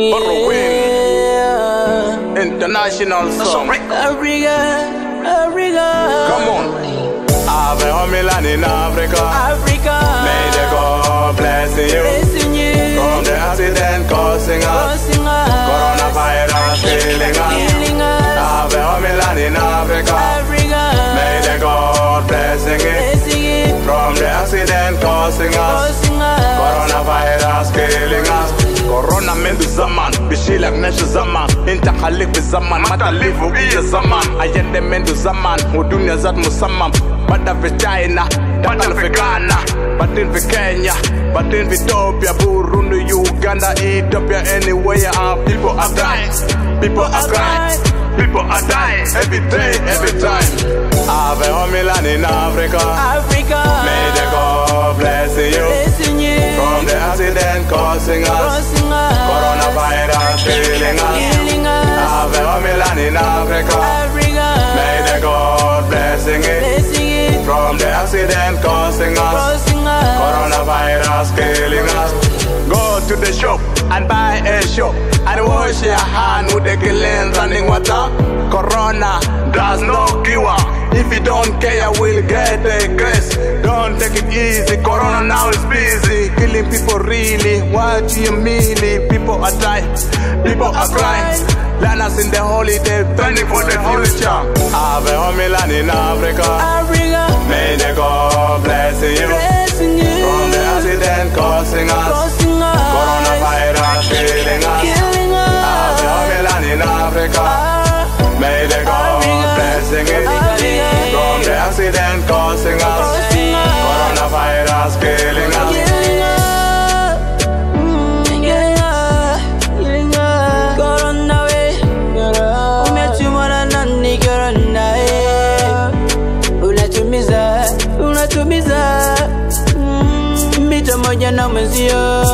Yeah. International song. Africa, Africa. Come on. Ave homeland in Africa. Africa. Zaman inta khalik bizaman mata livu iya zaman. ayende mendu zaman udunia zat musamam bada fi China bada fi Ghana. Badin fi Kenya badin fi Ethiopia Burundi Uganda Ethiopia anywhere uh, people are dying people are crying. people are dying. Every day every time. Ave homeland in Africa. Africa. May the Go to the shop and buy a shop. And wash your hand with the clean running water. Corona does no cure. If you don't care, we'll get a case. Don't take it easy, Corona now is busy. Killing people really, what do you mean? People are dying, people are crying. Land us in the holiday, planning for the future. I've a homeland in Africa. medical, medical blessing is from the accident causing us, coronavirus killing us. Mita moja na mwenzio.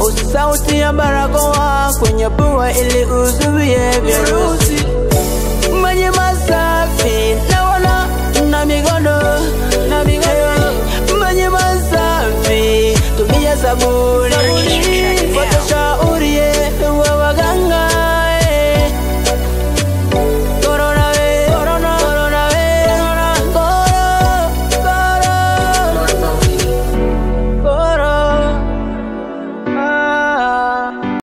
Usisahau Tumia barakoa kwenye pua ili uzuie virusi. Maji masafi na wala na mikono na mikono, maji masafi, tumia sabuni